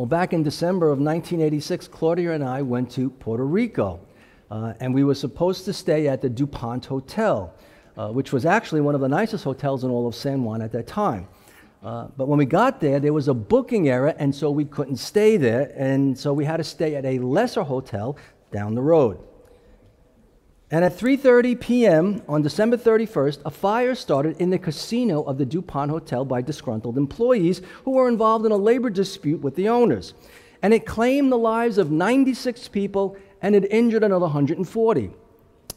Well, back in December of 1986, Claudia and I went to Puerto Rico, uh, and we were supposed to stay at the DuPont Hotel, uh, which was actually one of the nicest hotels in all of San Juan at that time. Uh, but when we got there, there was a booking error, and so we couldn't stay there, and so we had to stay at a lesser hotel down the road. And at 3:30 p.m. on December 31st, a fire started in the casino of the DuPont Hotel by disgruntled employees who were involved in a labor dispute with the owners. And it claimed the lives of 96 people and it injured another 140.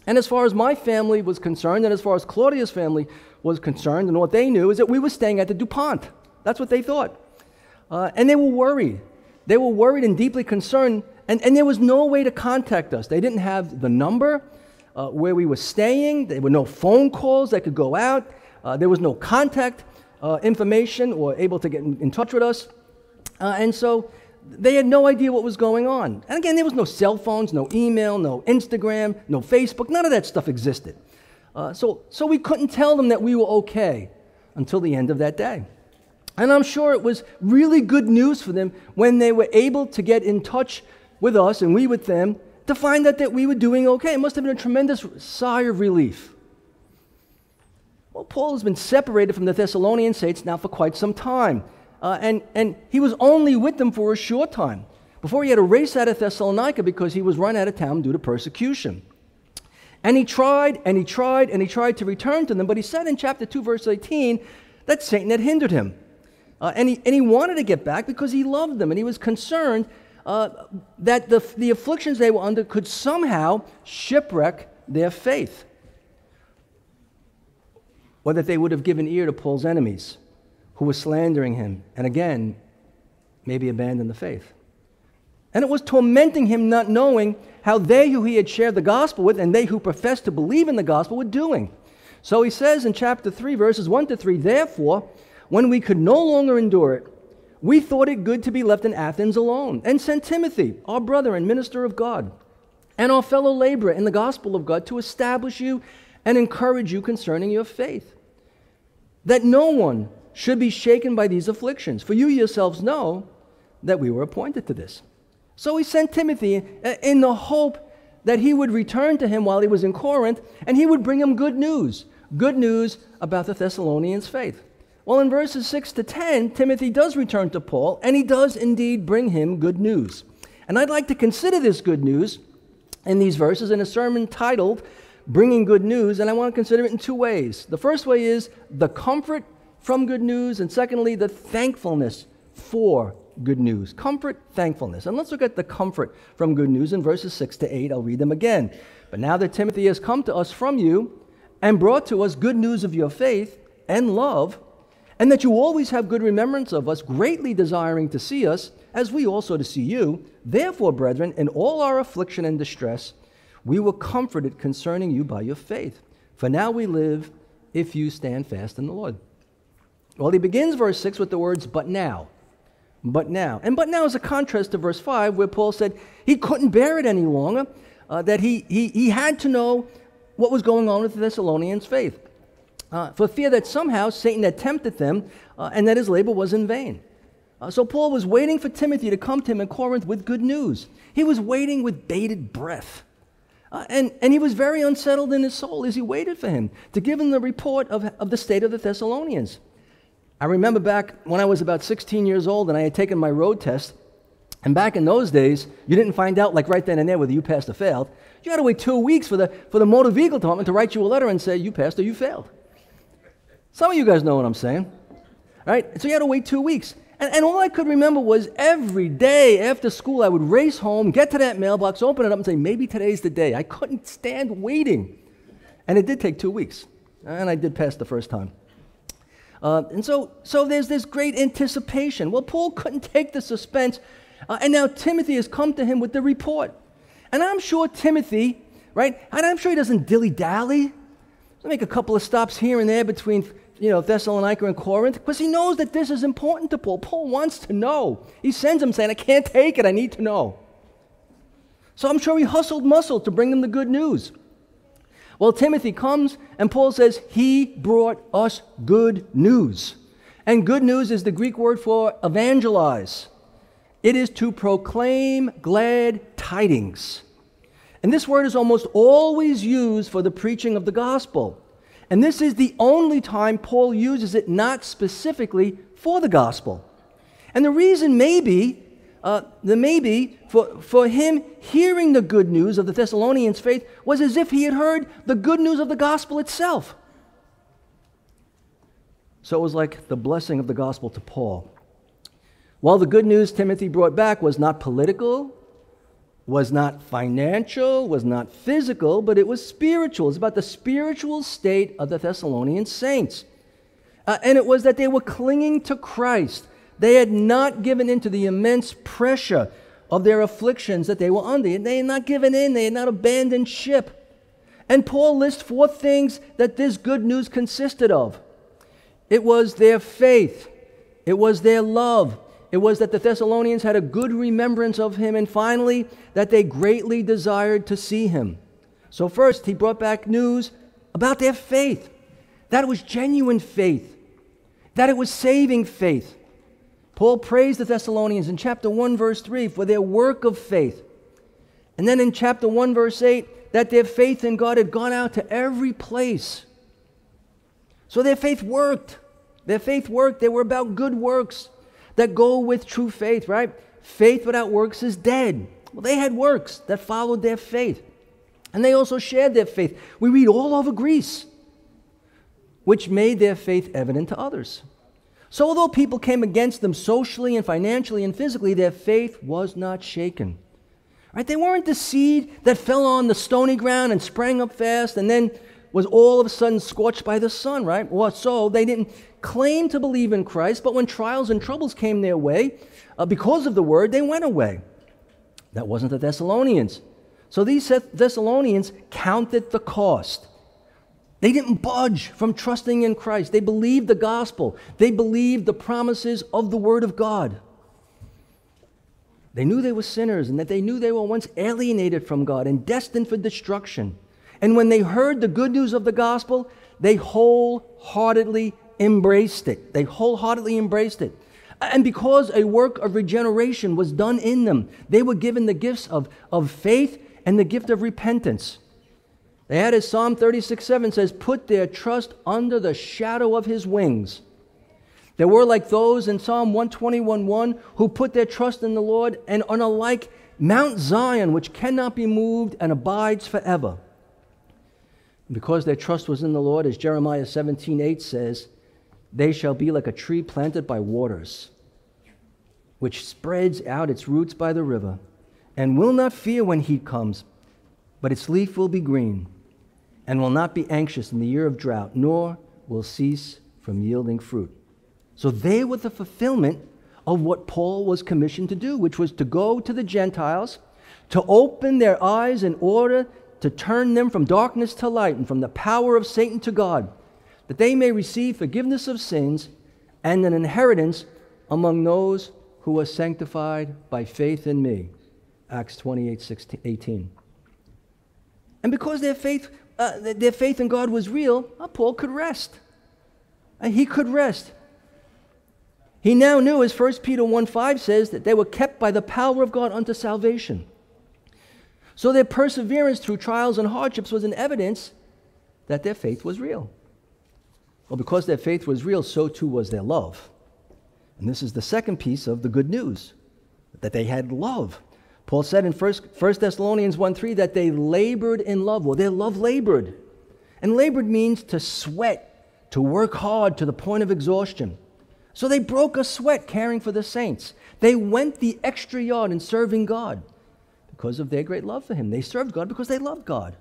And as far as my family was concerned, and as far as Claudia's family was concerned, and what they knew is that we were staying at the DuPont. That's what they thought. Uh, and they were worried. They were worried and deeply concerned, and, and there was no way to contact us. They didn't have the number uh, where we were staying, there were no phone calls that could go out, uh, there was no contact uh, information or able to get in, in touch with us. Uh, and so they had no idea what was going on. And again, there was no cell phones, no email, no Instagram, no Facebook, none of that stuff existed. Uh, so, so we couldn't tell them that we were okay until the end of that day. And I'm sure it was really good news for them when they were able to get in touch with us and we with them to find out that we were doing okay. It must have been a tremendous sigh of relief. Well, Paul has been separated from the Thessalonian saints now for quite some time uh, and, and he was only with them for a short time before he had to race out of Thessalonica because he was run out of town due to persecution. And he tried and he tried and he tried to return to them, but he said in chapter 2, verse 18, that Satan had hindered him. Uh, and, he, and he wanted to get back because he loved them and he was concerned uh, that the, the afflictions they were under could somehow shipwreck their faith. Or that they would have given ear to Paul's enemies who were slandering him, and again, maybe abandoned the faith. And it was tormenting him not knowing how they who he had shared the gospel with and they who professed to believe in the gospel were doing. So he says in chapter 3, verses 1 to 3 Therefore, when we could no longer endure it, we thought it good to be left in Athens alone, and sent Timothy, our brother and minister of God, and our fellow laborer in the gospel of God, to establish you and encourage you concerning your faith. That no one should be shaken by these afflictions. For you yourselves know that we were appointed to this. So he sent Timothy uh, in the hope that he would return to him while he was in Corinth and he would bring him good news good news about the Thessalonians' faith. Well, in verses 6 to 10, Timothy does return to Paul and he does indeed bring him good news. And I'd like to consider this good news in these verses in a sermon titled Bringing Good News, and I want to consider it in two ways. The first way is the comfort from good news, and secondly, the thankfulness for good news. Comfort, thankfulness. And let's look at the comfort from good news in verses 6 to 8. I'll read them again. But now that Timothy has come to us from you and brought to us good news of your faith and love, and that you always have good remembrance of us, greatly desiring to see us, as we also to see you, therefore, brethren, in all our affliction and distress, we were comforted concerning you by your faith. For now we live if you stand fast in the Lord. Well, he begins verse 6 with the words, but now. But now. And but now is a contrast to verse 5, where Paul said he couldn't bear it any longer, uh, that he, he, he had to know what was going on with the Thessalonians' faith, uh, for fear that somehow Satan had tempted them uh, and that his labor was in vain. Uh, so Paul was waiting for Timothy to come to him in Corinth with good news. He was waiting with bated breath. Uh, and, and he was very unsettled in his soul as he waited for him to give him the report of, of the state of the Thessalonians. I remember back when I was about 16 years old and I had taken my road test. And back in those days, you didn't find out like right then and there whether you passed or failed. You had to wait two weeks for the, for the motor vehicle department to write you a letter and say you passed or you failed. Some of you guys know what I'm saying. Right? So you had to wait two weeks. And, and all I could remember was every day after school, I would race home, get to that mailbox, open it up, and say, maybe today's the day. I couldn't stand waiting. And it did take two weeks. And I did pass the first time. Uh, and so, so there's this great anticipation. Well, Paul couldn't take the suspense, uh, and now Timothy has come to him with the report. And I'm sure Timothy, right, and I'm sure he doesn't dilly dally, make a couple of stops here and there between you know, Thessalonica and Corinth because he knows that this is important to Paul. Paul wants to know. He sends him saying, I can't take it, I need to know. So I'm sure he hustled muscle to bring them the good news. Well, Timothy comes and Paul says, He brought us good news. And good news is the Greek word for evangelize. It is to proclaim glad tidings. And this word is almost always used for the preaching of the gospel. And this is the only time Paul uses it not specifically for the gospel. And the reason may be, uh, the maybe for, for him hearing the good news of the Thessalonians' faith was as if he had heard the good news of the gospel itself. So it was like the blessing of the gospel to Paul. While the good news Timothy brought back was not political, was not financial, was not physical, but it was spiritual. It's about the spiritual state of the Thessalonian saints. Uh, and it was that they were clinging to Christ. They had not given in to the immense pressure of their afflictions that they were under. They had not given in, they had not abandoned ship. And Paul lists four things that this good news consisted of it was their faith, it was their love, it was that the Thessalonians had a good remembrance of him, and finally, that they greatly desired to see him. So, first, he brought back news about their faith that it was genuine faith, that it was saving faith. Paul praised the Thessalonians in chapter 1, verse 3 for their work of faith. And then in chapter 1, verse 8, that their faith in God had gone out to every place. So their faith worked. Their faith worked. They were about good works that go with true faith, right? Faith without works is dead. Well, they had works that followed their faith. And they also shared their faith. We read all over Greece, which made their faith evident to others. So, although people came against them socially and financially and physically, their faith was not shaken. Right? They weren't the seed that fell on the stony ground and sprang up fast and then was all of a sudden scorched by the sun, right? Or so they didn't claim to believe in Christ, but when trials and troubles came their way, uh, because of the word, they went away. That wasn't the Thessalonians. So these Thessalonians counted the cost. They didn't budge from trusting in Christ. They believed the gospel, they believed the promises of the word of God. They knew they were sinners and that they knew they were once alienated from God and destined for destruction. And when they heard the good news of the gospel, they wholeheartedly embraced it. They wholeheartedly embraced it. And because a work of regeneration was done in them, they were given the gifts of, of faith and the gift of repentance. They had, as Psalm 36 7 says, put their trust under the shadow of his wings. They were like those in Psalm 121 1 who put their trust in the Lord and on a like Mount Zion, which cannot be moved and abides forever. Because their trust was in the Lord, as Jeremiah 17 8 says, they shall be like a tree planted by waters, which spreads out its roots by the river, and will not fear when heat comes, but its leaf will be green, and will not be anxious in the year of drought, nor will cease from yielding fruit. So they were the fulfillment of what Paul was commissioned to do, which was to go to the Gentiles, to open their eyes in order to turn them from darkness to light and from the power of Satan to God, that they may receive forgiveness of sins and an inheritance among those who are sanctified by faith in me. Acts 28 16, 18. And because their faith, uh, their faith in God was real, Paul could rest. He could rest. He now knew, as 1 Peter 1 5 says, that they were kept by the power of God unto salvation. So their perseverance through trials and hardships was an evidence that their faith was real. Well, because their faith was real, so too was their love. And this is the second piece of the good news that they had love. Paul said in 1 Thessalonians 1 3 that they labored in love. Well, their love labored. And labored means to sweat, to work hard to the point of exhaustion. So they broke a sweat caring for the saints. They went the extra yard in serving God because of their great love for Him. They served God because they loved God.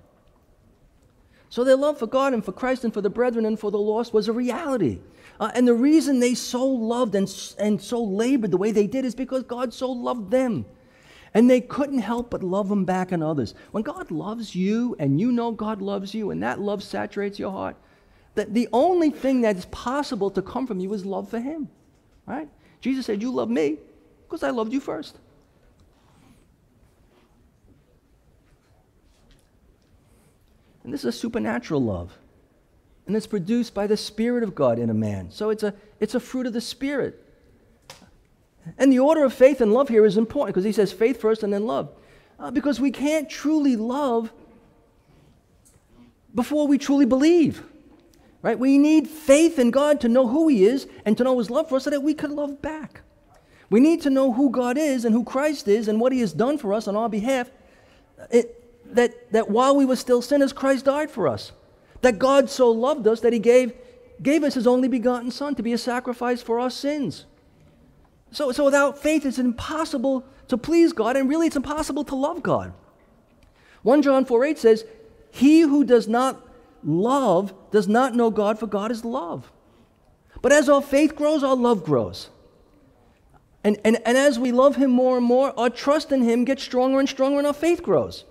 So their love for God and for Christ and for the brethren and for the lost was a reality. Uh, and the reason they so loved and, and so labored the way they did is because God so loved them. And they couldn't help but love them back in others. When God loves you and you know God loves you and that love saturates your heart, that the only thing that is possible to come from you is love for Him. Right? Jesus said, You love me because I loved you first. And this is a supernatural love. And it's produced by the Spirit of God in a man. So it's a, it's a fruit of the Spirit. And the order of faith and love here is important because he says faith first and then love. Uh, because we can't truly love before we truly believe. Right? We need faith in God to know who He is and to know His love for us so that we can love back. We need to know who God is and who Christ is and what He has done for us on our behalf. It, that, that while we were still sinners, Christ died for us. That God so loved us that He gave, gave us His only begotten Son to be a sacrifice for our sins. So, so without faith, it's impossible to please God, and really it's impossible to love God. 1 John 4 8 says, He who does not love does not know God, for God is love. But as our faith grows, our love grows. And, and, and as we love Him more and more, our trust in Him gets stronger and stronger, and our faith grows.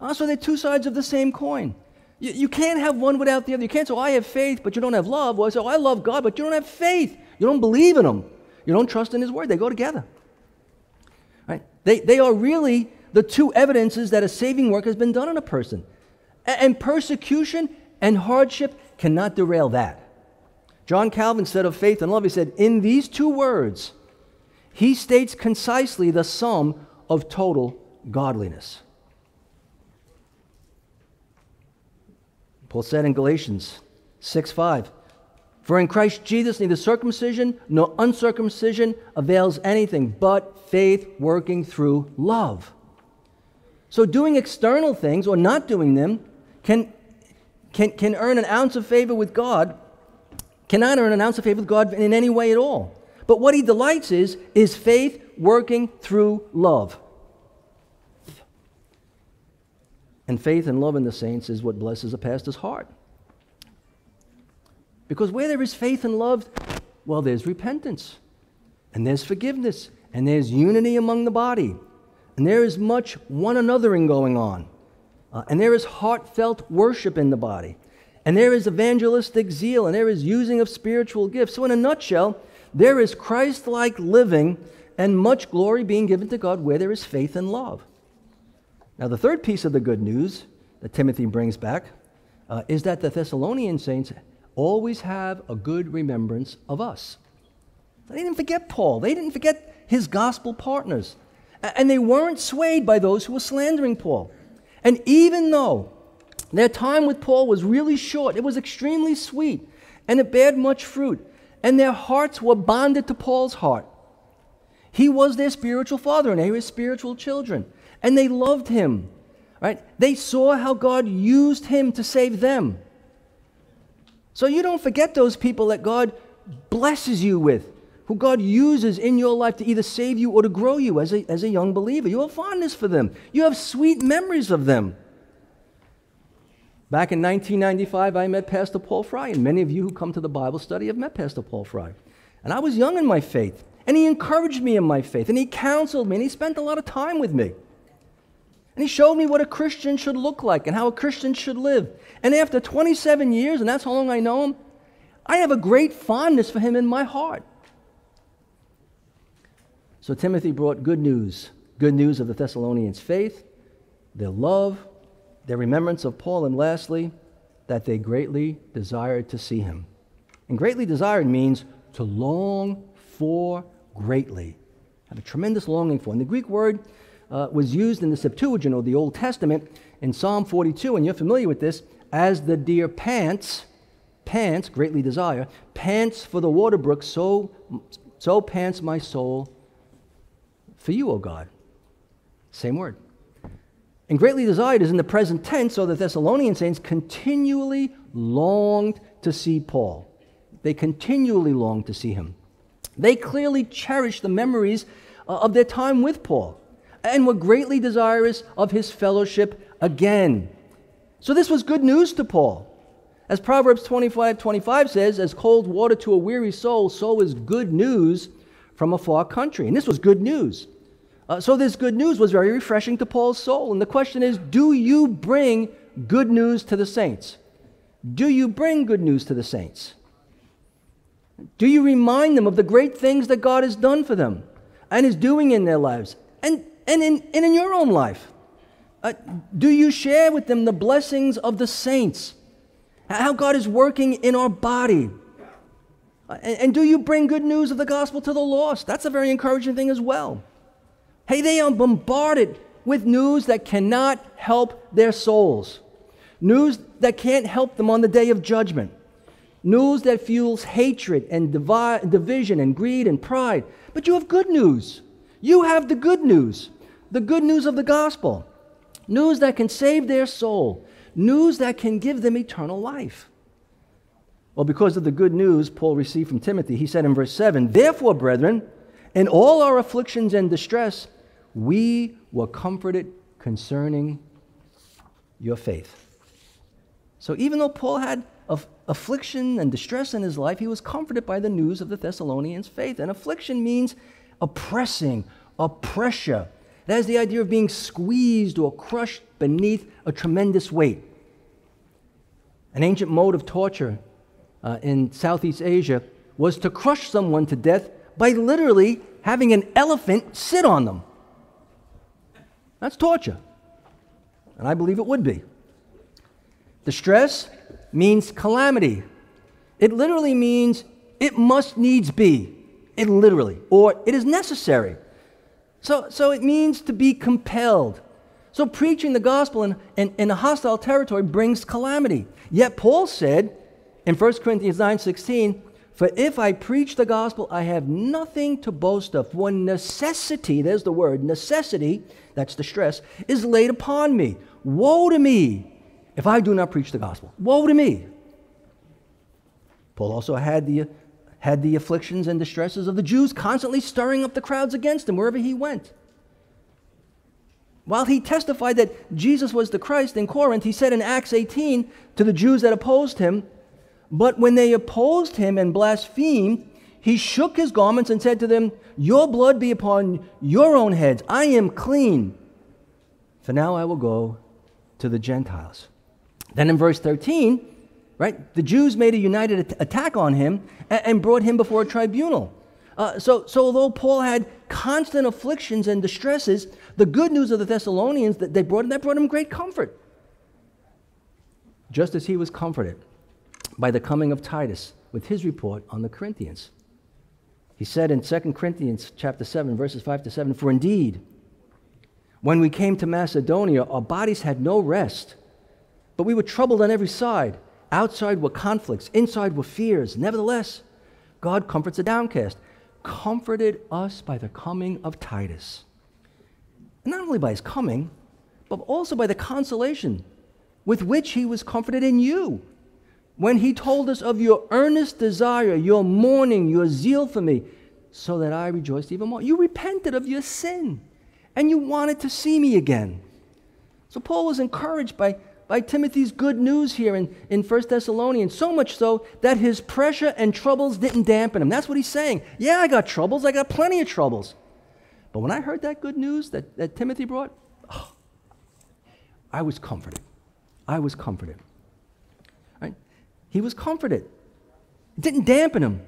Ah, also, they're two sides of the same coin. You, you can't have one without the other. You can't say, oh, I have faith, but you don't have love. Or I say, oh, I love God, but you don't have faith. You don't believe in Him. You don't trust in His Word. They go together. Right? They, they are really the two evidences that a saving work has been done on a person. And persecution and hardship cannot derail that. John Calvin said of faith and love, he said, In these two words, he states concisely the sum of total godliness. Paul said in Galatians 6 5, For in Christ Jesus neither circumcision nor uncircumcision avails anything but faith working through love. So doing external things or not doing them can, can, can earn an ounce of favor with God, cannot earn an ounce of favor with God in any way at all. But what he delights is, is faith working through love. And faith and love in the saints is what blesses a pastor's heart. Because where there is faith and love, well, there's repentance, and there's forgiveness, and there's unity among the body, and there is much one anothering going on. Uh, and there is heartfelt worship in the body. And there is evangelistic zeal. And there is using of spiritual gifts. So, in a nutshell, there is Christ like living and much glory being given to God where there is faith and love. Now, the third piece of the good news that Timothy brings back uh, is that the Thessalonian saints always have a good remembrance of us. They didn't forget Paul, they didn't forget his gospel partners. And they weren't swayed by those who were slandering Paul. And even though their time with Paul was really short, it was extremely sweet, and it bared much fruit, and their hearts were bonded to Paul's heart. He was their spiritual father, and they were spiritual children, and they loved him. Right? They saw how God used him to save them. So you don't forget those people that God blesses you with, who God uses in your life to either save you or to grow you as a, as a young believer. You have fondness for them, you have sweet memories of them. Back in 1995, I met Pastor Paul Fry, and many of you who come to the Bible study have met Pastor Paul Fry. And I was young in my faith, and he encouraged me in my faith, and he counseled me, and he spent a lot of time with me. And he showed me what a Christian should look like and how a Christian should live. And after 27 years, and that's how long I know him, I have a great fondness for him in my heart. So Timothy brought good news good news of the Thessalonians' faith, their love, their remembrance of Paul, and lastly, that they greatly desired to see him. And greatly desired means to long for greatly. Have a tremendous longing for. And the Greek word uh, was used in the Septuagint or the Old Testament in Psalm 42, and you're familiar with this, as the deer pants, pants, greatly desire, pants for the water brook, so, so pants my soul for you, O God. Same word. And greatly desired is in the present tense, so the Thessalonian saints continually longed to see Paul. They continually longed to see him. They clearly cherished the memories uh, of their time with Paul and were greatly desirous of his fellowship again. So this was good news to Paul. As Proverbs 25 25 says, as cold water to a weary soul, so is good news from a far country. And this was good news. Uh, so, this good news was very refreshing to Paul's soul. And the question is do you bring good news to the saints? Do you bring good news to the saints? Do you remind them of the great things that God has done for them and is doing in their lives and, and, in, and in your own life? Uh, do you share with them the blessings of the saints? How God is working in our body? Uh, and, and do you bring good news of the gospel to the lost? That's a very encouraging thing as well. Hey, they are bombarded with news that cannot help their souls, news that can't help them on the day of judgment, news that fuels hatred and divi- division and greed and pride. But you have good news. You have the good news, the good news of the gospel, news that can save their soul, news that can give them eternal life. Well, because of the good news Paul received from Timothy, he said in verse 7 Therefore, brethren, in all our afflictions and distress, we were comforted concerning your faith. So even though Paul had affliction and distress in his life, he was comforted by the news of the Thessalonians' faith. And affliction means oppressing, oppressor. That is the idea of being squeezed or crushed beneath a tremendous weight. An ancient mode of torture uh, in Southeast Asia was to crush someone to death by literally having an elephant sit on them. That's torture. And I believe it would be. Distress means calamity. It literally means it must needs be. It literally, or it is necessary. So, so it means to be compelled. So preaching the gospel in, in, in a hostile territory brings calamity. Yet Paul said in 1 Corinthians 9:16, "For if I preach the gospel, I have nothing to boast of. For necessity, there's the word, necessity, that's the stress, is laid upon me. Woe to me if I do not preach the gospel. Woe to me. Paul also had the, had the afflictions and distresses of the Jews constantly stirring up the crowds against him wherever he went. While he testified that Jesus was the Christ in Corinth, he said in Acts 18 to the Jews that opposed him, But when they opposed him and blasphemed, he shook his garments and said to them, Your blood be upon your own heads. I am clean. For now I will go to the Gentiles. Then in verse 13, right, the Jews made a united attack on him and, brought him before a tribunal. Uh, so, so although Paul had constant afflictions and distresses, the good news of the Thessalonians that they brought him, that brought him great comfort. Just as he was comforted by the coming of Titus with his report on the Corinthians. He said in 2 Corinthians chapter 7, verses 5 to 7, For indeed, when we came to Macedonia, our bodies had no rest but we were troubled on every side. Outside were conflicts, inside were fears. Nevertheless, God comforts the downcast, comforted us by the coming of Titus. Not only by his coming, but also by the consolation with which he was comforted in you. When he told us of your earnest desire, your mourning, your zeal for me, so that I rejoiced even more. You repented of your sin and you wanted to see me again. So Paul was encouraged by by Timothy's good news here in, in 1 Thessalonians, so much so that his pressure and troubles didn't dampen him. That's what he's saying. Yeah, I got troubles. I got plenty of troubles. But when I heard that good news that, that Timothy brought, oh, I was comforted. I was comforted. Right? He was comforted. It didn't dampen him.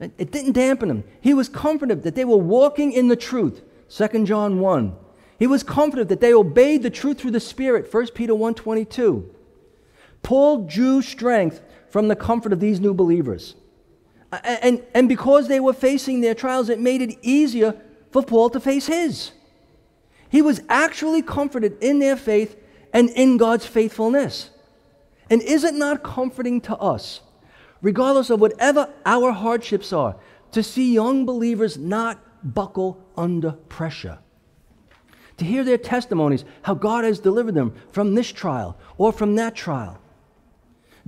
It, it didn't dampen him. He was comforted that they were walking in the truth. 2 John 1. He was confident that they obeyed the truth through the Spirit, 1 Peter 1.22. Paul drew strength from the comfort of these new believers. And, and because they were facing their trials, it made it easier for Paul to face his. He was actually comforted in their faith and in God's faithfulness. And is it not comforting to us, regardless of whatever our hardships are, to see young believers not buckle under pressure? To hear their testimonies, how God has delivered them from this trial or from that trial.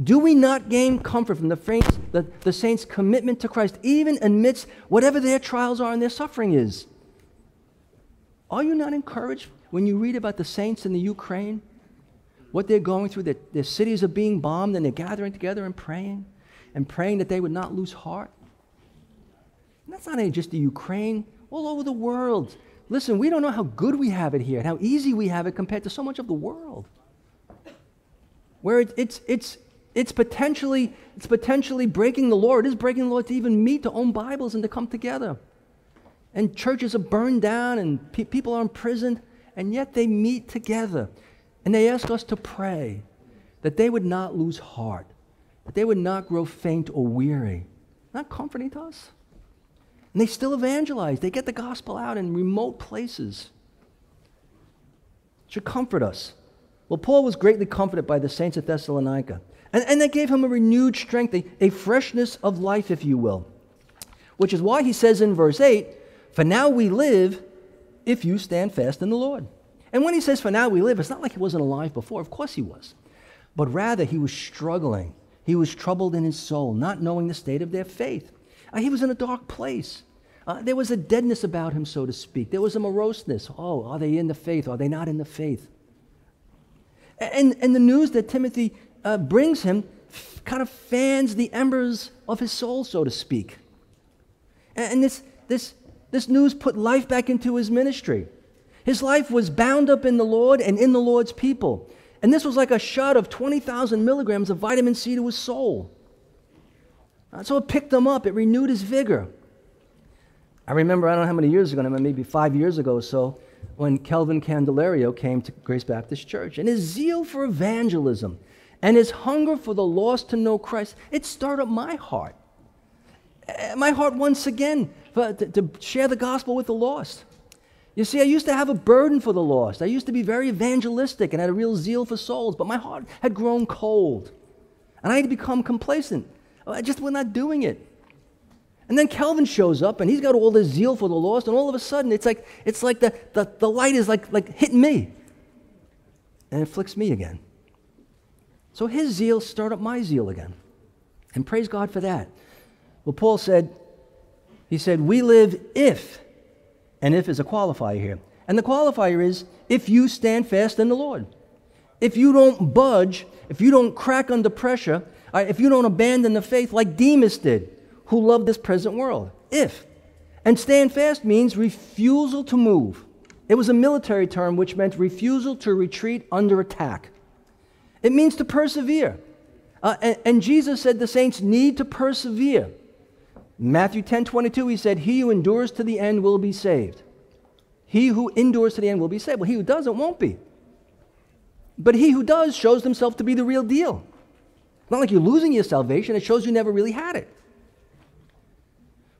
Do we not gain comfort from the, saints, the, the saints' commitment to Christ, even amidst whatever their trials are and their suffering is? Are you not encouraged when you read about the saints in the Ukraine? What they're going through, their, their cities are being bombed, and they're gathering together and praying, and praying that they would not lose heart. And that's not just the Ukraine, all over the world. Listen, we don't know how good we have it here and how easy we have it compared to so much of the world. Where it, it's, it's, it's, potentially, it's potentially breaking the law. It is breaking the law to even meet, to own Bibles, and to come together. And churches are burned down and pe- people are imprisoned, and yet they meet together. And they ask us to pray that they would not lose heart, that they would not grow faint or weary. Not comforting to us? And they still evangelize. They get the gospel out in remote places. It should comfort us. Well, Paul was greatly comforted by the saints at Thessalonica. And, and that gave him a renewed strength, a, a freshness of life, if you will. Which is why he says in verse 8, For now we live if you stand fast in the Lord. And when he says, For now we live, it's not like he wasn't alive before. Of course he was. But rather, he was struggling. He was troubled in his soul, not knowing the state of their faith. Uh, he was in a dark place. Uh, there was a deadness about him, so to speak. There was a moroseness. Oh, are they in the faith? Are they not in the faith? And, and the news that Timothy uh, brings him f- kind of fans the embers of his soul, so to speak. And, and this, this, this news put life back into his ministry. His life was bound up in the Lord and in the Lord's people. And this was like a shot of 20,000 milligrams of vitamin C to his soul. Uh, so it picked him up, it renewed his vigor. I remember, I don't know how many years ago, maybe five years ago or so, when Kelvin Candelario came to Grace Baptist Church. And his zeal for evangelism and his hunger for the lost to know Christ, it stirred up my heart. Uh, my heart once again for, to, to share the gospel with the lost. You see, I used to have a burden for the lost. I used to be very evangelistic and had a real zeal for souls, but my heart had grown cold. And I had become complacent. Oh, I just was not doing it. And then Calvin shows up and he's got all this zeal for the lost, and all of a sudden it's like it's like the, the, the light is like, like hitting me. And it flicks me again. So his zeal stirred up my zeal again. And praise God for that. Well, Paul said, he said, we live if and if is a qualifier here. And the qualifier is if you stand fast in the Lord. If you don't budge, if you don't crack under pressure, if you don't abandon the faith like Demas did, who loved this present world. If. And stand fast means refusal to move. It was a military term which meant refusal to retreat under attack. It means to persevere. Uh, and, and Jesus said the saints need to persevere. Matthew 10 22, he said, He who endures to the end will be saved. He who endures to the end will be saved. Well, he who doesn't won't be. But he who does shows himself to be the real deal. Not like you're losing your salvation, it shows you never really had it.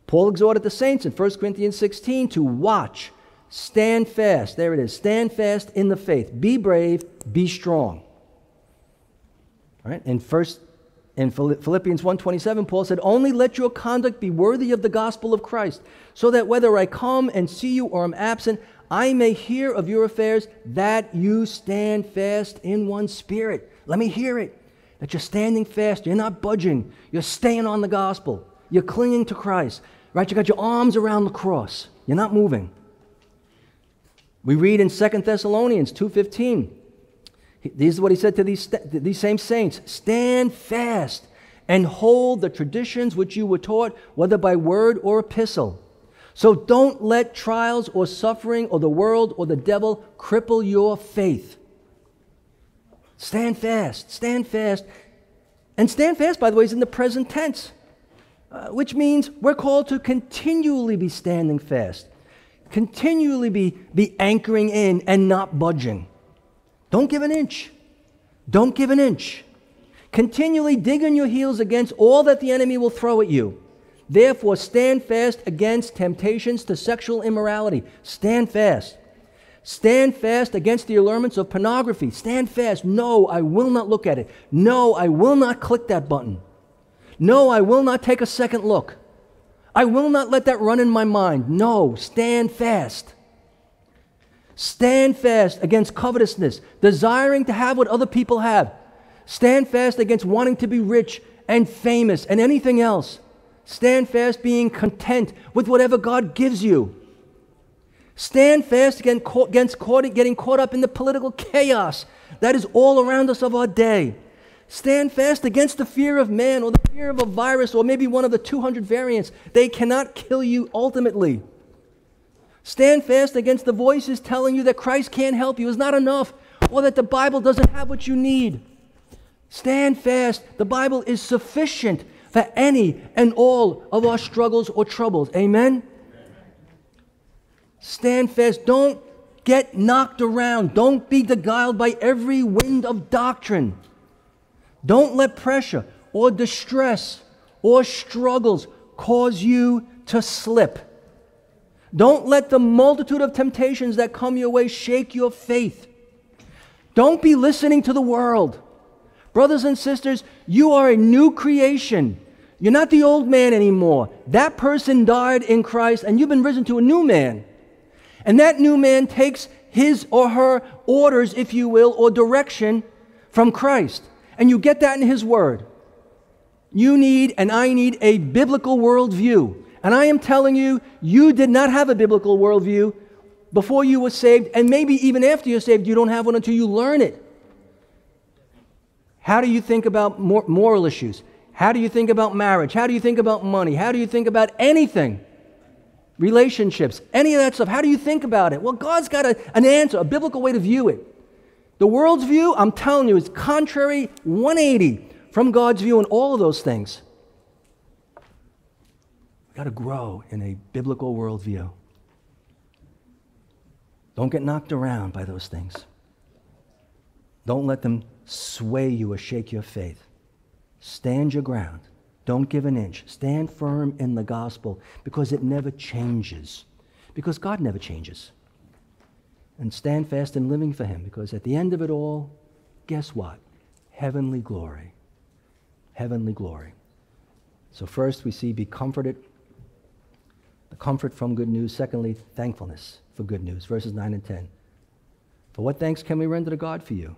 Paul exhorted the saints in 1 Corinthians 16 to watch, stand fast. There it is. Stand fast in the faith. Be brave, be strong. Right? In first in Philippians 1:27 Paul said, "Only let your conduct be worthy of the gospel of Christ, so that whether I come and see you or am absent, I may hear of your affairs that you stand fast in one spirit." Let me hear it. That you're standing fast, you're not budging, you're staying on the gospel. You're clinging to Christ. Right? You got your arms around the cross. You're not moving. We read in 2 Thessalonians 2:15 this is what he said to these, these same saints Stand fast and hold the traditions which you were taught, whether by word or epistle. So don't let trials or suffering or the world or the devil cripple your faith. Stand fast, stand fast. And stand fast, by the way, is in the present tense, uh, which means we're called to continually be standing fast, continually be, be anchoring in and not budging. Don't give an inch. Don't give an inch. Continually dig on your heels against all that the enemy will throw at you. Therefore, stand fast against temptations to sexual immorality. Stand fast. Stand fast against the allurements of pornography. Stand fast. No, I will not look at it. No, I will not click that button. No, I will not take a second look. I will not let that run in my mind. No, stand fast. Stand fast against covetousness, desiring to have what other people have. Stand fast against wanting to be rich and famous and anything else. Stand fast being content with whatever God gives you. Stand fast against, getting caught up in the political chaos that is all around us of our day. Stand fast against the fear of man or the fear of a virus or maybe one of the 200 variants. They cannot kill you ultimately. Stand fast against the voices telling you that Christ can't help you is not enough or that the Bible doesn't have what you need. Stand fast. The Bible is sufficient for any and all of our struggles or troubles. Amen? Stand fast. Don't get knocked around. Don't be beguiled by every wind of doctrine. Don't let pressure or distress or struggles cause you to slip. Don't let the multitude of temptations that come your way shake your faith. Don't be listening to the world. Brothers and sisters, you are a new creation. You're not the old man anymore. That person died in Christ, and you've been risen to a new man. And that new man takes his or her orders, if you will, or direction from Christ. And you get that in his word. You need, and I need, a biblical worldview. And I am telling you, you did not have a biblical worldview before you were saved, and maybe even after you're saved, you don't have one until you learn it. How do you think about moral issues? How do you think about marriage? How do you think about money? How do you think about anything? Relationships, any of that stuff. How do you think about it? Well, God's got a, an answer, a biblical way to view it. The world's view, I'm telling you, is contrary 180 from God's view on all of those things. We've got to grow in a biblical worldview. Don't get knocked around by those things. Don't let them sway you or shake your faith. Stand your ground. Don't give an inch. Stand firm in the gospel because it never changes. Because God never changes. And stand fast in living for Him because at the end of it all, guess what? Heavenly glory. Heavenly glory. So, first we see be comforted, the comfort from good news. Secondly, thankfulness for good news. Verses 9 and 10. For what thanks can we render to God for you?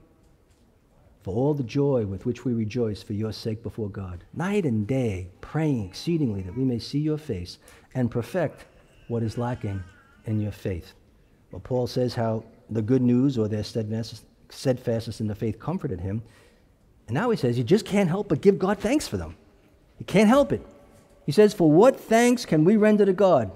For all the joy with which we rejoice for your sake before God, night and day, praying exceedingly that we may see your face and perfect what is lacking in your faith. Well, Paul says how the good news or their steadfastness in the faith comforted him. And now he says you just can't help but give God thanks for them. You can't help it. He says, For what thanks can we render to God?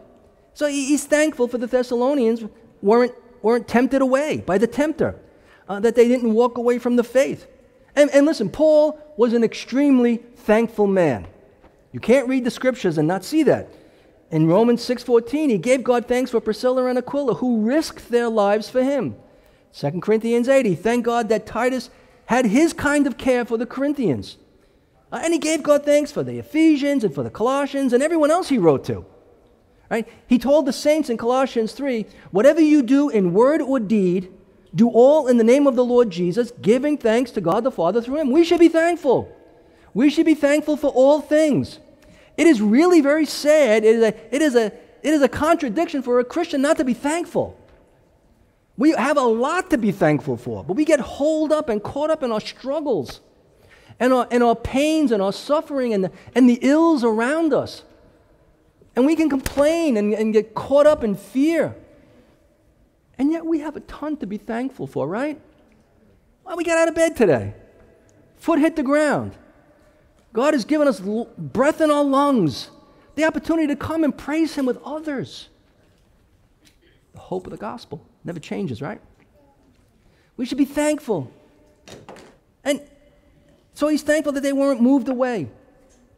So he's thankful for the Thessalonians weren't, weren't tempted away by the tempter, uh, that they didn't walk away from the faith. And, and listen, Paul was an extremely thankful man. You can't read the scriptures and not see that. In Romans 6:14, he gave God thanks for Priscilla and Aquila, who risked their lives for him. 2 Corinthians 80, thank God that Titus had his kind of care for the Corinthians. Uh, and he gave God thanks for the Ephesians and for the Colossians and everyone else he wrote to. Right? He told the saints in Colossians 3 whatever you do in word or deed, do all in the name of the Lord Jesus, giving thanks to God the Father through him. We should be thankful. We should be thankful for all things. It is really very sad. It is a, it is a, it is a contradiction for a Christian not to be thankful. We have a lot to be thankful for, but we get holed up and caught up in our struggles and our, and our pains and our suffering and the, and the ills around us. And we can complain and, and get caught up in fear. And yet we have a ton to be thankful for, right? Well, we got out of bed today. Foot hit the ground. God has given us breath in our lungs, the opportunity to come and praise Him with others. The hope of the gospel never changes, right? We should be thankful. And so he's thankful that they weren't moved away.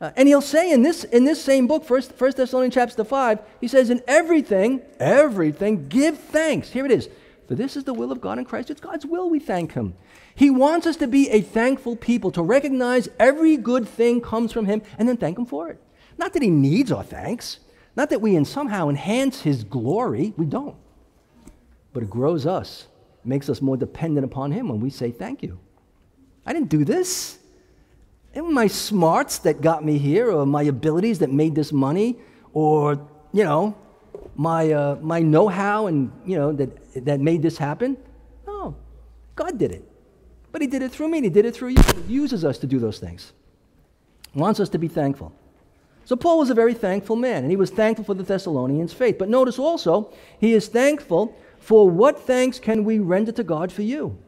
Uh, and he'll say in this, in this same book, First, First Thessalonians chapter 5, he says, In everything, everything, give thanks. Here it is. For this is the will of God in Christ. It's God's will we thank him. He wants us to be a thankful people, to recognize every good thing comes from him and then thank him for it. Not that he needs our thanks, not that we in somehow enhance his glory. We don't. But it grows us, makes us more dependent upon him when we say thank you. I didn't do this. It was my smarts that got me here, or my abilities that made this money, or, you know, my, uh, my know how and, you know, that, that made this happen. No, God did it. But He did it through me, and He did it through you. He uses us to do those things. Wants us to be thankful. So Paul was a very thankful man, and he was thankful for the Thessalonians' faith. But notice also, he is thankful for what thanks can we render to God for you?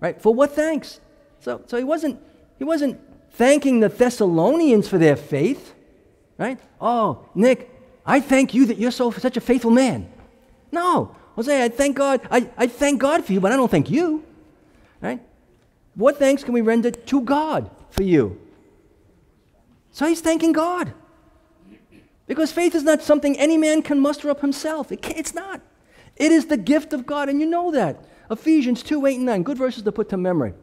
Right? For what thanks? So, so he wasn't he wasn't thanking the Thessalonians for their faith, right? Oh, Nick, I thank you that you're so such a faithful man. No, Jose, I thank God. I, I thank God for you, but I don't thank you, right? What thanks can we render to God for you? So he's thanking God. Because faith is not something any man can muster up himself. It it's not. It is the gift of God, and you know that. Ephesians 2 8 and 9, good verses to put to memory.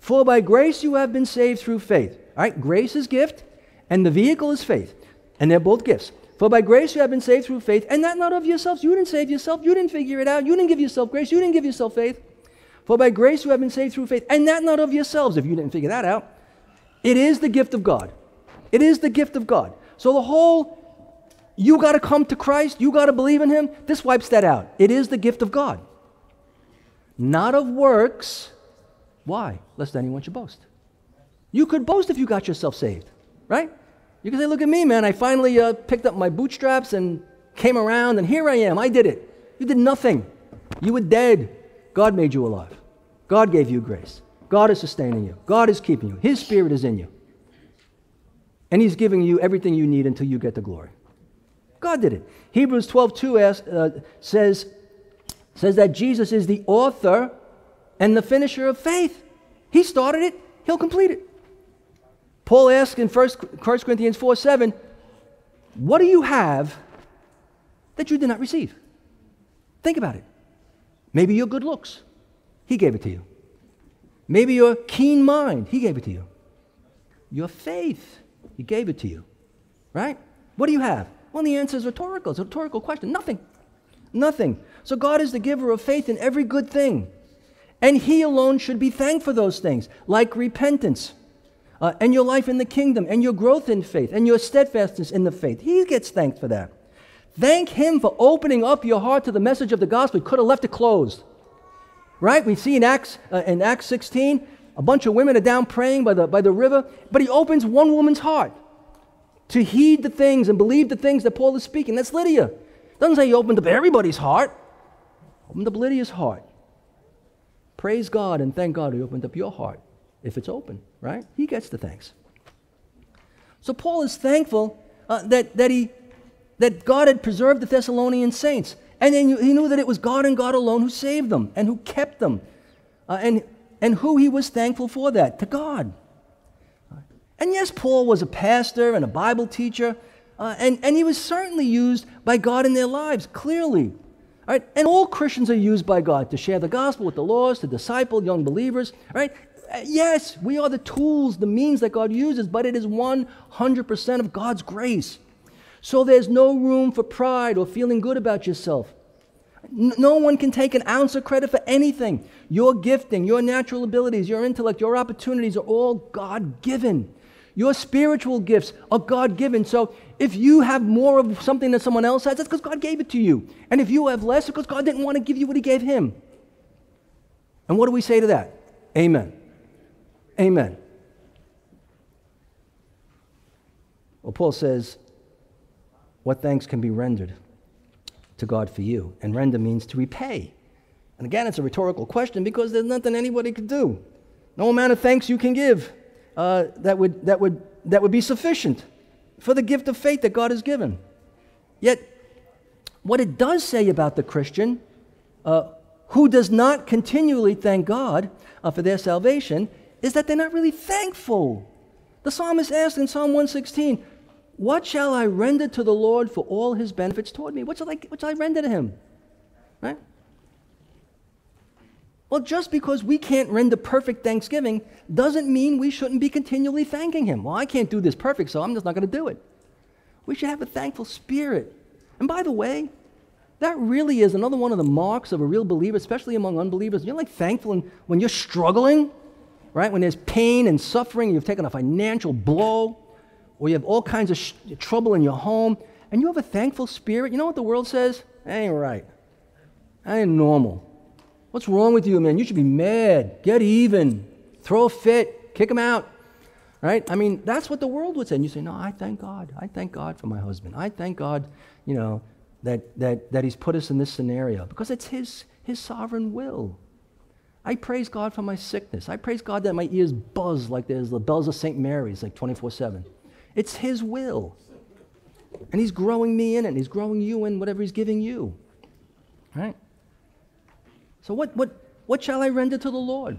For by grace you have been saved through faith. All right, grace is gift, and the vehicle is faith. And they're both gifts. For by grace you have been saved through faith, and that not of yourselves. You didn't save yourself. You didn't figure it out. You didn't give yourself grace. You didn't give yourself faith. For by grace you have been saved through faith, and that not of yourselves, if you didn't figure that out. It is the gift of God. It is the gift of God. So the whole, you got to come to Christ, you got to believe in Him, this wipes that out. It is the gift of God. Not of works. Why? Lest anyone should boast. You could boast if you got yourself saved, right? You can say, look at me, man. I finally uh, picked up my bootstraps and came around, and here I am. I did it. You did nothing. You were dead. God made you alive. God gave you grace. God is sustaining you. God is keeping you. His Spirit is in you. And He's giving you everything you need until you get to glory. God did it. Hebrews 12 2 asks, uh, says, says that Jesus is the author and the finisher of faith. He started it, He'll complete it. Paul asks in 1 Corinthians 4 7, What do you have that you did not receive? Think about it. Maybe your good looks, He gave it to you. Maybe your keen mind, He gave it to you. Your faith, He gave it to you. Right? What do you have? Well, the answer is rhetorical. It's a rhetorical question. Nothing. Nothing. So God is the giver of faith in every good thing. And He alone should be thanked for those things, like repentance uh, and your life in the kingdom, and your growth in faith, and your steadfastness in the faith. He gets thanked for that. Thank Him for opening up your heart to the message of the gospel. He could have left it closed. Right? We see in Acts, uh, in Acts 16, a bunch of women are down praying by the, by the river, but He opens one woman's heart to heed the things and believe the things that Paul is speaking. That's Lydia. Doesn't say He opened up everybody's heart, opened up Lydia's heart. Praise God and thank God He opened up your heart if it's open, right? He gets the thanks. So Paul is thankful uh, that, that, he, that God had preserved the Thessalonian saints. And then he knew that it was God and God alone who saved them and who kept them. Uh, and, and who he was thankful for that? To God. And yes, Paul was a pastor and a Bible teacher, uh, and, and he was certainly used by God in their lives, clearly. Right? And all Christians are used by God to share the gospel with the lost, to disciple young believers. Right? Uh, yes, we are the tools, the means that God uses, but it is 100% of God's grace. So there's no room for pride or feeling good about yourself. No one can take an ounce of credit for anything. Your gifting, your natural abilities, your intellect, your opportunities are all God given. Your spiritual gifts are God given. So if you have more of something than someone else has, that's because God gave it to you. And if you have less, it's because God didn't want to give you what He gave Him. And what do we say to that? Amen. Amen. Well, Paul says, What thanks can be rendered to God for you? And render means to repay. And again, it's a rhetorical question because there's nothing anybody could do. No amount of thanks you can give uh, that, would, that, would, that would be sufficient for the gift of faith that God has given. Yet, what it does say about the Christian uh, who does not continually thank God uh, for their salvation is that they're not really thankful. The psalmist asked in Psalm 116, What shall I render to the Lord for all his benefits toward me? What shall I, what shall I render to him? Right? Well, just because we can't render perfect thanksgiving doesn't mean we shouldn't be continually thanking him. Well, I can't do this perfect, so I'm just not going to do it. We should have a thankful spirit. And by the way, that really is another one of the marks of a real believer, especially among unbelievers. You're like thankful when you're struggling right? When there's pain and suffering, you've taken a financial blow, or you have all kinds of sh- trouble in your home, and you have a thankful spirit, you know what the world says? That ain't right. That ain't normal. What's wrong with you, man? You should be mad. Get even. Throw a fit. Kick him out. Right? I mean, that's what the world would say. And you say, no, I thank God. I thank God for my husband. I thank God, you know, that, that, that he's put us in this scenario because it's his, his sovereign will. I praise God for my sickness. I praise God that my ears buzz like there's the bells of St. Mary's, like 24 7. It's His will. And He's growing me in it, and He's growing you in whatever He's giving you. Right? So, what, what, what shall I render to the Lord?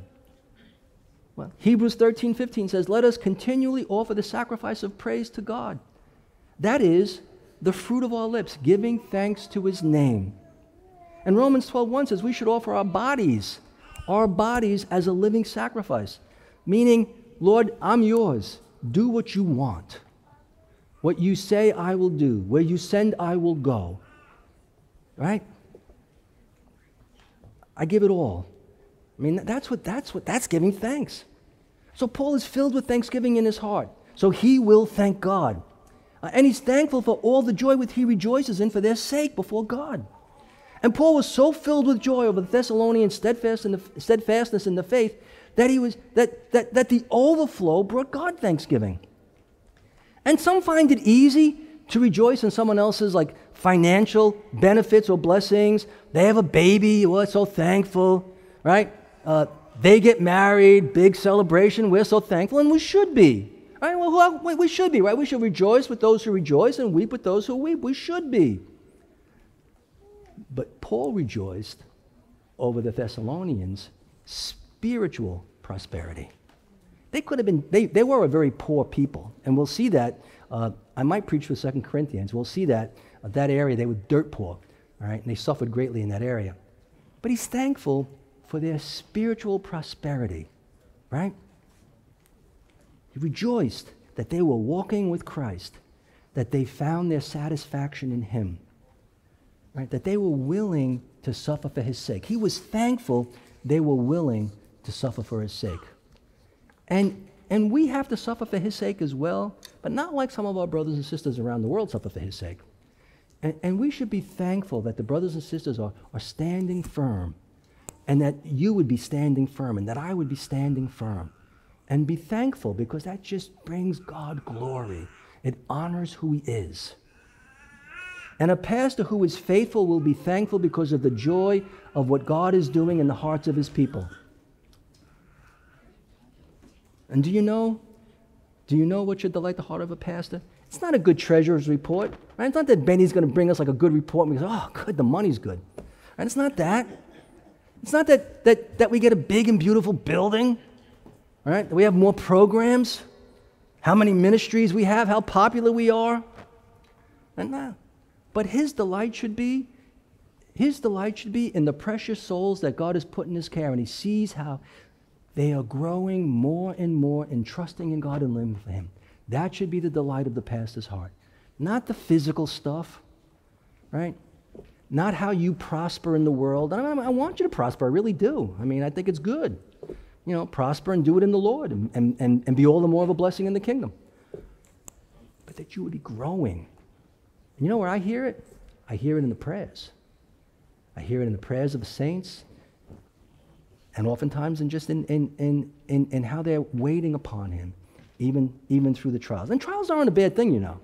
Well, Hebrews 13 15 says, Let us continually offer the sacrifice of praise to God. That is the fruit of our lips, giving thanks to His name. And Romans 12 1 says, We should offer our bodies our bodies as a living sacrifice, meaning, Lord, I'm yours. Do what you want. What you say, I will do. Where you send, I will go. Right? I give it all. I mean, that's what that's what that's giving thanks. So Paul is filled with thanksgiving in his heart. So he will thank God. Uh, and he's thankful for all the joy which he rejoices in for their sake before God. And Paul was so filled with joy over the Thessalonians' steadfast in the, steadfastness in the faith that, he was, that, that, that the overflow brought God thanksgiving. And some find it easy to rejoice in someone else's like financial benefits or blessings. They have a baby, we're so thankful, right? Uh, they get married, big celebration, we're so thankful, and we should be. Right? Well, we should be, right? We should rejoice with those who rejoice and weep with those who weep. We should be. But Paul rejoiced over the Thessalonians' spiritual prosperity. They could have been, they, they were a very poor people. And we'll see that. Uh, I might preach with Second Corinthians. We'll see that uh, that area, they were dirt poor. All right? And they suffered greatly in that area. But he's thankful for their spiritual prosperity, right? He rejoiced that they were walking with Christ, that they found their satisfaction in Him, right? that they were willing to suffer for His sake. He was thankful they were willing to suffer for His sake. And, and we have to suffer for His sake as well, but not like some of our brothers and sisters around the world suffer for His sake. And, and we should be thankful that the brothers and sisters are, are standing firm, and that you would be standing firm, and that I would be standing firm and be thankful because that just brings God glory. It honors who He is. And a pastor who is faithful will be thankful because of the joy of what God is doing in the hearts of His people. And do you know? Do you know what should delight the heart of a pastor? It's not a good treasurer's report. Right? It's not that Benny's going to bring us like a good report and we go, oh, good, the money's good. Right? It's not that. It's not that, that, that we get a big and beautiful building Right? We have more programs. How many ministries we have, how popular we are. And that. But his delight should be, his delight should be in the precious souls that God has put in his care. And he sees how they are growing more and more in trusting in God and living for him. That should be the delight of the pastor's heart. Not the physical stuff, right? Not how you prosper in the world. I, I want you to prosper, I really do. I mean, I think it's good you know, prosper and do it in the Lord and, and, and, be all the more of a blessing in the kingdom. But that you would be growing. And you know where I hear it? I hear it in the prayers. I hear it in the prayers of the saints, and oftentimes in just in, in, in, in, in how they're waiting upon Him, even, even through the trials. And trials aren't a bad thing, you know.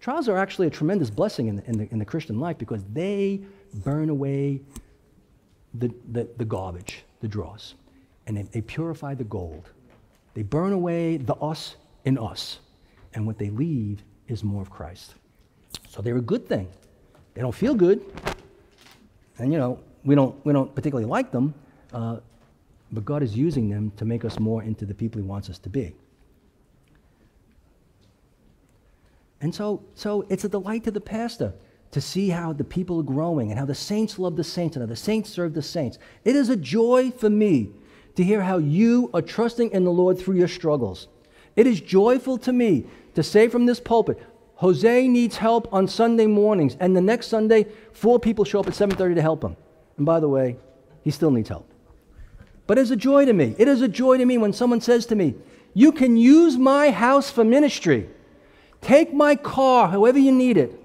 Trials are actually a tremendous blessing in the, in the, in the Christian life because they burn away the, the, the garbage, the dross and they, they purify the gold. They burn away the us in us. And what they leave is more of Christ. So they're a good thing. They don't feel good. And, you know, we don't, we don't particularly like them, uh, but God is using them to make us more into the people He wants us to be. And so, so it's a delight to the pastor to see how the people are growing and how the saints love the saints and how the saints serve the saints. It is a joy for me to hear how you are trusting in the Lord through your struggles. It is joyful to me to say from this pulpit, Jose needs help on Sunday mornings, and the next Sunday, four people show up at 7:30 to help him. And by the way, he still needs help. But it's a joy to me. It is a joy to me when someone says to me, "You can use my house for ministry. Take my car, however you need it."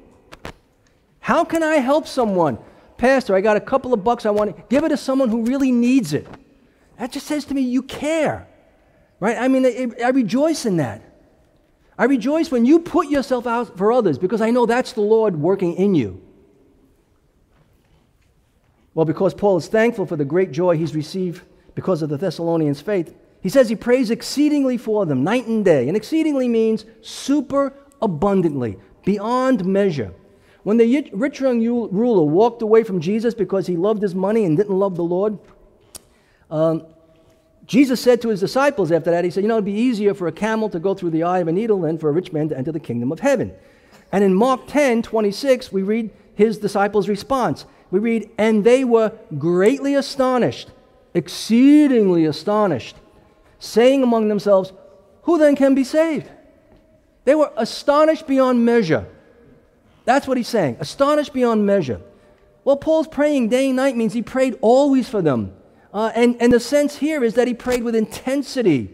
How can I help someone? Pastor, I got a couple of bucks. I want to give it to someone who really needs it. That just says to me, you care. Right? I mean, I rejoice in that. I rejoice when you put yourself out for others because I know that's the Lord working in you. Well, because Paul is thankful for the great joy he's received because of the Thessalonians' faith, he says he prays exceedingly for them, night and day. And exceedingly means super abundantly, beyond measure. When the rich young ruler walked away from Jesus because he loved his money and didn't love the Lord, um, Jesus said to his disciples after that, He said, You know, it'd be easier for a camel to go through the eye of a needle than for a rich man to enter the kingdom of heaven. And in Mark 10 26, we read his disciples' response. We read, And they were greatly astonished, exceedingly astonished, saying among themselves, Who then can be saved? They were astonished beyond measure. That's what he's saying. Astonished beyond measure. Well, Paul's praying day and night means he prayed always for them. Uh, and, and the sense here is that he prayed with intensity.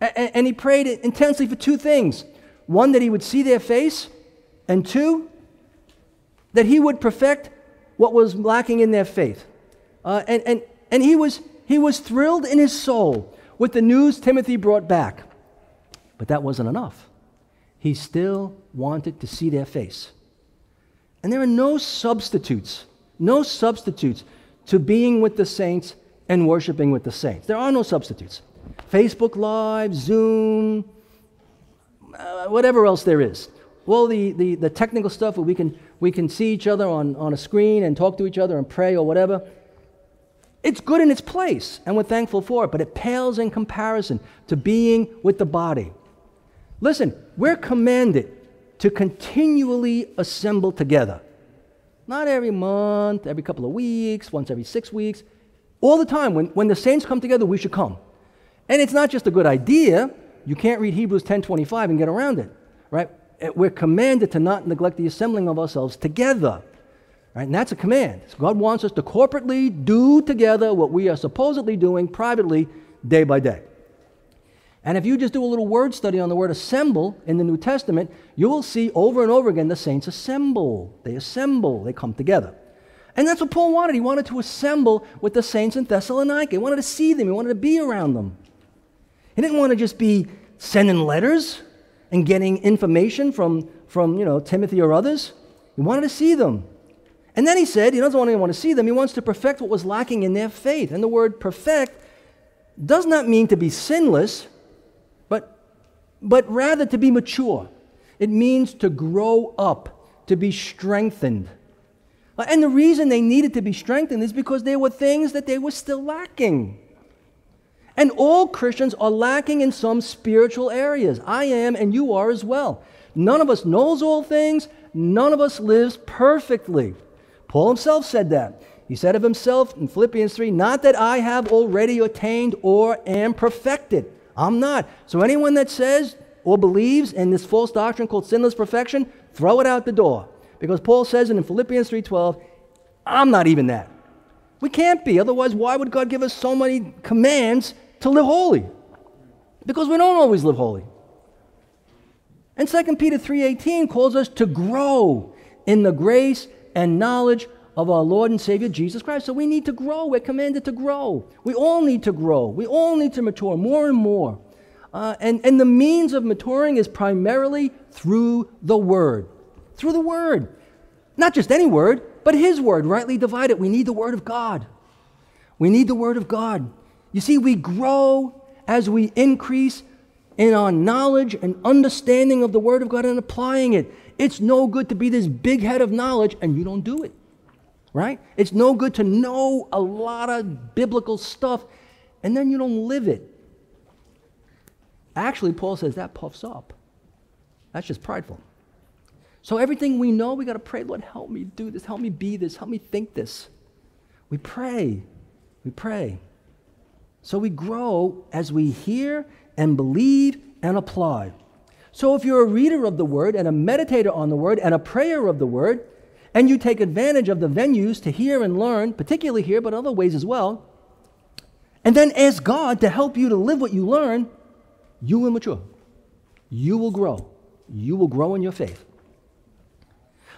And, and he prayed intensely for two things one, that he would see their face, and two, that he would perfect what was lacking in their faith. Uh, and and, and he, was, he was thrilled in his soul with the news Timothy brought back. But that wasn't enough. He still wanted to see their face. And there are no substitutes, no substitutes to being with the saints and worshiping with the saints. There are no substitutes. Facebook Live, Zoom, uh, whatever else there is. Well, the, the, the technical stuff where we can, we can see each other on, on a screen and talk to each other and pray or whatever. It's good in its place, and we're thankful for it, but it pales in comparison to being with the body. Listen, we're commanded to continually assemble together. Not every month, every couple of weeks, once every six weeks. All the time. When, when the saints come together, we should come. And it's not just a good idea. You can't read Hebrews 10.25 and get around it, right? We're commanded to not neglect the assembling of ourselves together. Right? And that's a command. So God wants us to corporately do together what we are supposedly doing privately day by day. And if you just do a little word study on the word assemble in the New Testament, you will see over and over again the saints assemble. They assemble, they come together. And that's what Paul wanted. He wanted to assemble with the saints in Thessalonica. He wanted to see them, he wanted to be around them. He didn't want to just be sending letters and getting information from, from you know, Timothy or others. He wanted to see them. And then he said he doesn't want to see them, he wants to perfect what was lacking in their faith. And the word perfect does not mean to be sinless, but, but rather to be mature. It means to grow up, to be strengthened. Uh, and the reason they needed to be strengthened is because there were things that they were still lacking. And all Christians are lacking in some spiritual areas. I am, and you are as well. None of us knows all things, none of us lives perfectly. Paul himself said that. He said of himself in Philippians 3 Not that I have already attained or am perfected. I'm not. So anyone that says or believes in this false doctrine called sinless perfection, throw it out the door. Because Paul says it in Philippians 3:12, I'm not even that. We can't be. Otherwise, why would God give us so many commands to live holy because we don't always live holy. And 2 Peter 3:18 calls us to grow in the grace and knowledge of our Lord and Savior Jesus Christ. So we need to grow. We're commanded to grow. We all need to grow. We all need to mature more and more. Uh, and, and the means of maturing is primarily through the Word. Through the Word. Not just any Word, but His Word, rightly divided. We need the Word of God. We need the Word of God. You see, we grow as we increase in our knowledge and understanding of the Word of God and applying it. It's no good to be this big head of knowledge and you don't do it, right? It's no good to know a lot of biblical stuff and then you don't live it. Actually, Paul says that puffs up. That's just prideful. So everything we know, we got to pray, Lord, help me do this, help me be this, help me think this. We pray. We pray. So we grow as we hear and believe and apply. So if you're a reader of the word and a meditator on the word and a prayer of the word, and you take advantage of the venues to hear and learn, particularly here, but other ways as well, and then ask God to help you to live what you learn, you will mature. You will grow. You will grow in your faith.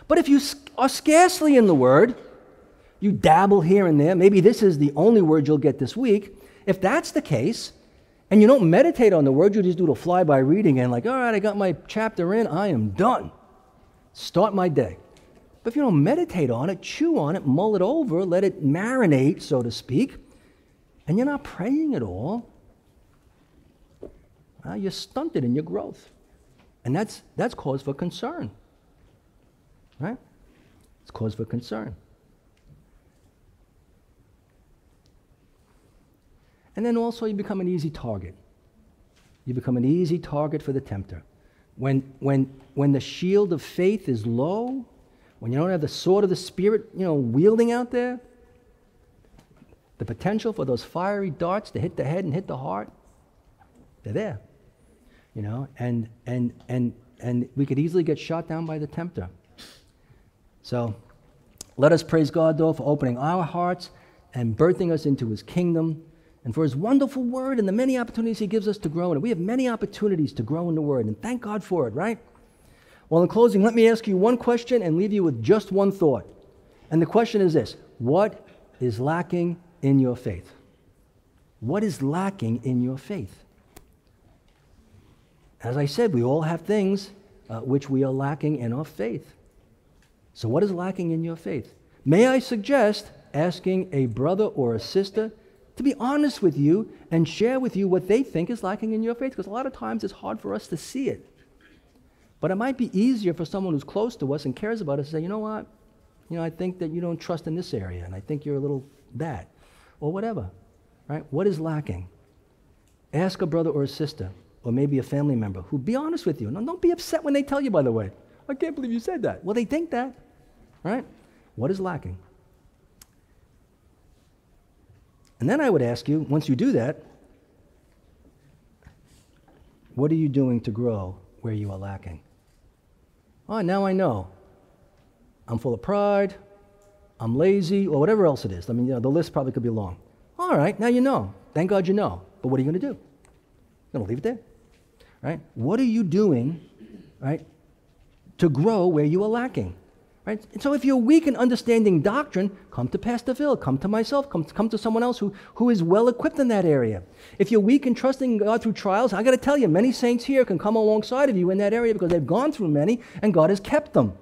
But if you are scarcely in the Word, you dabble here and there, maybe this is the only word you'll get this week, if that's the case, and you don't meditate on the word, you just do the fly-by reading and like, all right, I got my chapter in, I am done. Start my day. But if you don't meditate on it, chew on it, mull it over, let it marinate, so to speak, and you're not praying at all, well, you're stunted in your growth. And that's, that's cause for concern. Right? It's cause for concern. And then also, you become an easy target. You become an easy target for the tempter. When, when, when the shield of faith is low, when you don't have the sword of the Spirit, you know, wielding out there, the potential for those fiery darts to hit the head and hit the heart, they're there. you know, and, and, and, and we could easily get shot down by the tempter. So let us praise God, though, for opening our hearts and birthing us into his kingdom and for his wonderful word and the many opportunities he gives us to grow in it. We have many opportunities to grow in the word, and thank God for it, right? Well, in closing, let me ask you one question and leave you with just one thought. And the question is this What is lacking in your faith? What is lacking in your faith? As I said, we all have things uh, which we are lacking in our faith. So, what is lacking in your faith? May I suggest asking a brother or a sister to be honest with you and share with you what they think is lacking in your faith? Because a lot of times it's hard for us to see it. But it might be easier for someone who's close to us and cares about us to say, you know what? You know, I think that you don't trust in this area, and I think you're a little that, or whatever. Right? What is lacking? Ask a brother or a sister, or maybe a family member who be honest with you. No, don't be upset when they tell you, by the way. I can't believe you said that. Well, they think that. Right? What is lacking? And then I would ask you, once you do that, what are you doing to grow where you are lacking? Oh, now I know. I'm full of pride. I'm lazy, or whatever else it is. I mean, you know, the list probably could be long. All right, now you know. Thank God you know. But what are you going to do? You're going to leave it there, right? What are you doing, right, to grow where you are lacking? Right? And so if you're weak in understanding doctrine, come to Pastor Phil, come to myself, come, come to someone else who, who is well equipped in that area. If you're weak in trusting God through trials, I got to tell you, many saints here can come alongside of you in that area because they've gone through many and God has kept them.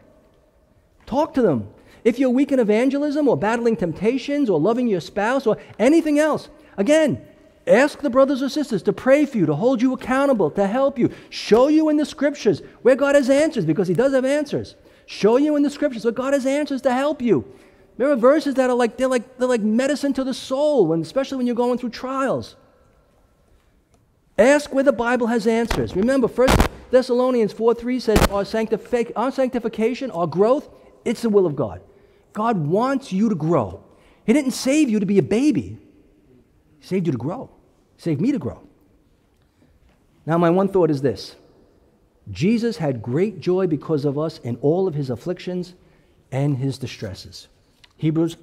Talk to them. If you're weak in evangelism or battling temptations or loving your spouse or anything else, again, ask the brothers or sisters to pray for you, to hold you accountable, to help you, show you in the scriptures where God has answers because He does have answers show you in the scriptures what God has answers to help you. There are verses that are like they're like they're like medicine to the soul, when, especially when you're going through trials. Ask where the Bible has answers. Remember, 1 Thessalonians 4 3 says, our, our sanctification, our growth, it's the will of God. God wants you to grow. He didn't save you to be a baby, He saved you to grow. He saved me to grow. Now, my one thought is this Jesus had great joy because of us in all of his afflictions and his distresses. Hebrews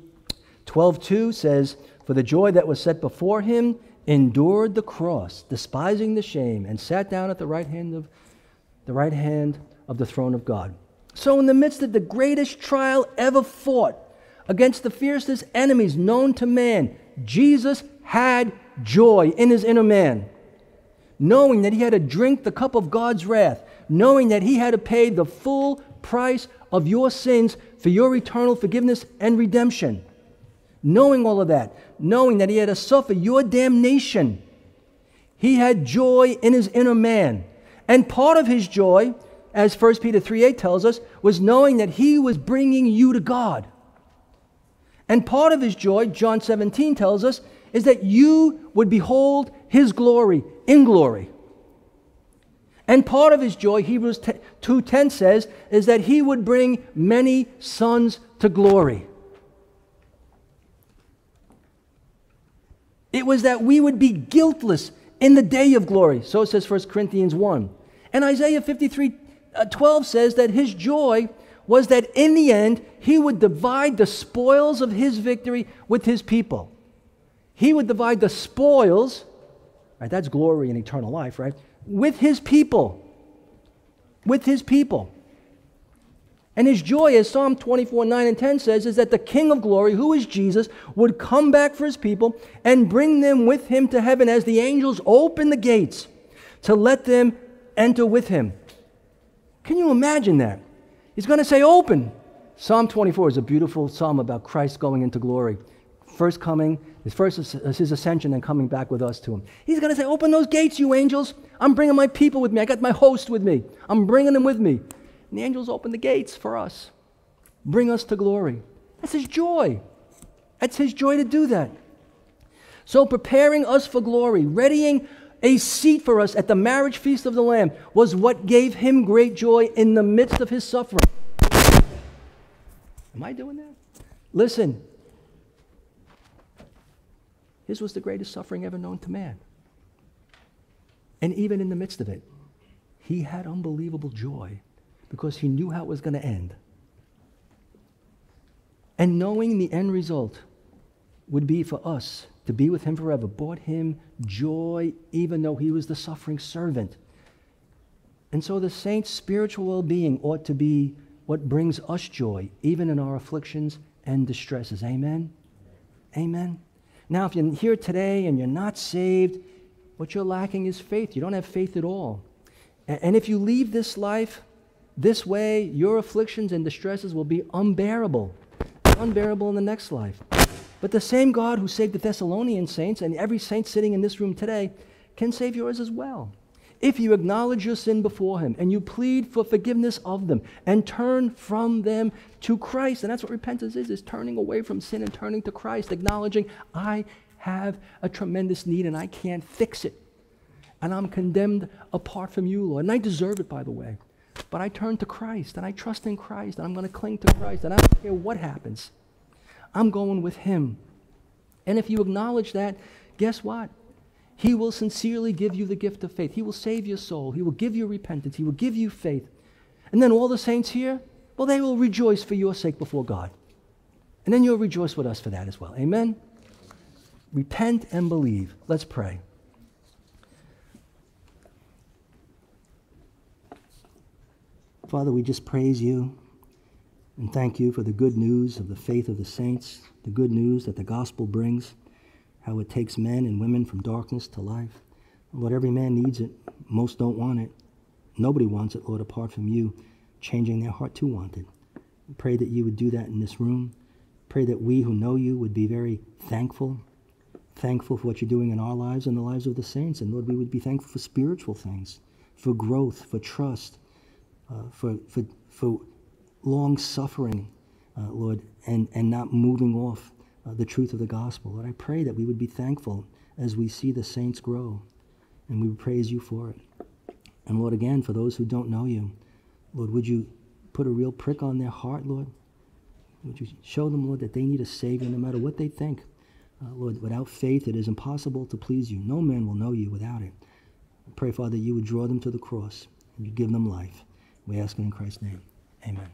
12:2 says, "For the joy that was set before him endured the cross, despising the shame, and sat down at the right hand of the right hand of the throne of God." So in the midst of the greatest trial ever fought against the fiercest enemies known to man, Jesus had joy in his inner man, knowing that he had to drink the cup of God's wrath knowing that he had to pay the full price of your sins for your eternal forgiveness and redemption. Knowing all of that, knowing that he had to suffer your damnation, he had joy in his inner man. And part of his joy, as 1 Peter 3 8 tells us, was knowing that he was bringing you to God. And part of his joy, John 17 tells us, is that you would behold his glory in glory. And part of his joy, Hebrews 2:10 says, is that he would bring many sons to glory. It was that we would be guiltless in the day of glory. So it says 1 Corinthians 1. And Isaiah 53 uh, 12 says that his joy was that in the end he would divide the spoils of his victory with his people. He would divide the spoils, right? That's glory and eternal life, right? With his people. With his people. And his joy, as Psalm 24, 9 and 10 says, is that the King of glory, who is Jesus, would come back for his people and bring them with him to heaven as the angels open the gates to let them enter with him. Can you imagine that? He's going to say, Open. Psalm 24 is a beautiful psalm about Christ going into glory first coming, his first is his ascension and coming back with us to him. He's going to say, Open those gates, you angels. I'm bringing my people with me. I got my host with me. I'm bringing them with me. And the angels open the gates for us, bring us to glory. That's his joy. That's his joy to do that. So, preparing us for glory, readying a seat for us at the marriage feast of the Lamb, was what gave him great joy in the midst of his suffering. Am I doing that? Listen, his was the greatest suffering ever known to man. And even in the midst of it, he had unbelievable joy because he knew how it was going to end. And knowing the end result would be for us to be with him forever brought him joy, even though he was the suffering servant. And so the saint's spiritual well being ought to be what brings us joy, even in our afflictions and distresses. Amen? Amen. Now, if you're here today and you're not saved, what you're lacking is faith. You don't have faith at all. And if you leave this life this way, your afflictions and distresses will be unbearable, unbearable in the next life. But the same God who saved the Thessalonian saints and every saint sitting in this room today can save yours as well. If you acknowledge your sin before Him and you plead for forgiveness of them and turn from them to Christ, and that's what repentance is, is turning away from sin and turning to Christ, acknowledging, I have a tremendous need and I can't fix it. And I'm condemned apart from you, Lord. And I deserve it, by the way. But I turn to Christ and I trust in Christ and I'm going to cling to Christ and I don't care what happens. I'm going with Him. And if you acknowledge that, guess what? He will sincerely give you the gift of faith. He will save your soul. He will give you repentance. He will give you faith. And then all the saints here, well, they will rejoice for your sake before God. And then you'll rejoice with us for that as well. Amen? Repent and believe. Let's pray. Father, we just praise you and thank you for the good news of the faith of the saints, the good news that the gospel brings how it takes men and women from darkness to life. Lord, every man needs it. Most don't want it. Nobody wants it, Lord, apart from you changing their heart to want it. Pray that you would do that in this room. Pray that we who know you would be very thankful, thankful for what you're doing in our lives and the lives of the saints. And Lord, we would be thankful for spiritual things, for growth, for trust, uh, for, for, for long suffering, uh, Lord, and, and not moving off uh, the truth of the gospel. Lord, I pray that we would be thankful as we see the saints grow, and we would praise you for it. And Lord, again, for those who don't know you, Lord, would you put a real prick on their heart, Lord? Would you show them, Lord, that they need a Savior no matter what they think? Uh, Lord, without faith, it is impossible to please you. No man will know you without it. I pray, Father, you would draw them to the cross and you give them life. We ask it in Christ's name. Amen.